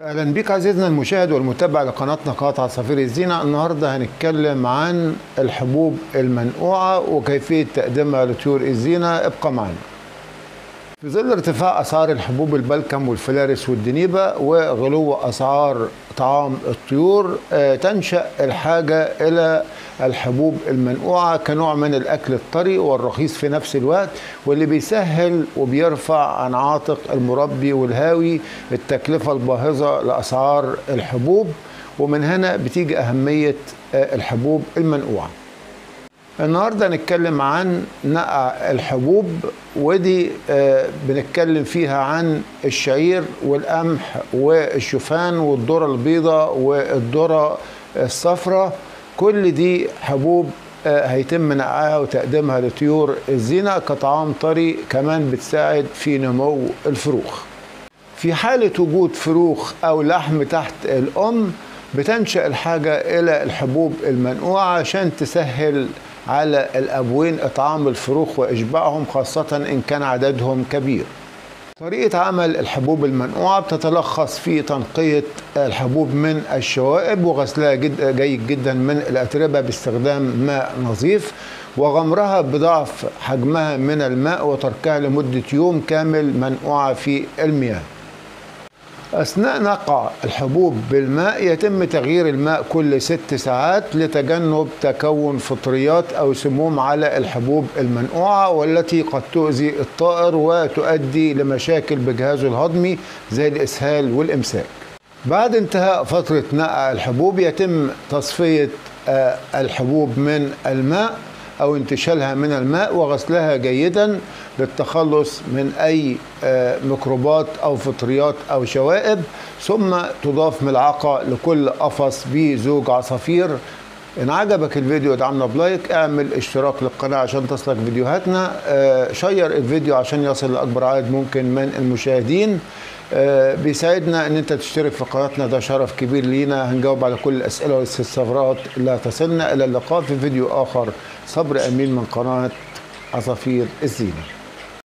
أهلا بك عزيزنا المشاهد والمتابع لقناتنا قناه عصافير الزينه النهارده هنتكلم عن الحبوب المنقوعة وكيفية تقديمها لطيور الزينة. ابقى معنا. في ظل ارتفاع أسعار الحبوب البلكم والفلارس والدنيبة وغلو أسعار طعام الطيور آه، تنشأ الحاجة إلى الحبوب المنقوعة كنوع من الأكل الطري والرخيص في نفس الوقت واللي بيسهل وبيرفع عن عاتق المربي والهاوي التكلفة الباهظة لأسعار الحبوب. ومن هنا بتيجي أهمية آه، الحبوب المنقوعة. النهارده هنتكلم عن نقع الحبوب ودي آه، بنتكلم فيها عن الشعير والقمح والشوفان والذرة البيضاء والذرة الصفراء كل دي حبوب آه، هيتم نقعها وتقديمها لطيور الزينة كطعام طري كمان بتساعد في نمو الفروخ. في حالة وجود فروخ أو لحم تحت الأم بتنشأ الحاجة إلى الحبوب المنقوعة عشان تسهل على الأبوين إطعام الفروخ وإشباعهم خاصة إن كان عددهم كبير. طريقة عمل الحبوب المنقوعة بتتلخص في تنقية الحبوب من الشوائب وغسلها جد جيد جدا من الأتربة باستخدام ماء نظيف وغمرها بضعف حجمها من الماء وتركها لمدة يوم كامل منقوعة في المياه. أثناء نقع الحبوب بالماء يتم تغيير الماء كل ست ساعات لتجنب تكون فطريات أو سموم على الحبوب المنقوعة والتي قد تؤذي الطائر وتؤدي لمشاكل بجهازه الهضمي زي الإسهال والإمساك. بعد انتهاء فترة نقع الحبوب يتم تصفية آه، الحبوب من الماء أو انتشالها من الماء وغسلها جيدا للتخلص من أي آه، ميكروبات أو فطريات أو شوائب ثم تضاف ملعقة لكل قفص بزوج عصافير إن عجبك الفيديو ادعمنا ب like اعمل اشتراك للقناة عشان تصلك فيديوهاتنا. آه، share الفيديو عشان يصل لأكبر عدد ممكن من المشاهدين. آه، بيساعدنا إن أنت تشترك في قناتنا ده شرف كبير لينا. هنجاوب على كل الأسئلة والاستفسارات. اللي هتصلنا إلى اللقاء في فيديو آخر. صبر أمين من قناة عصافير الزينة.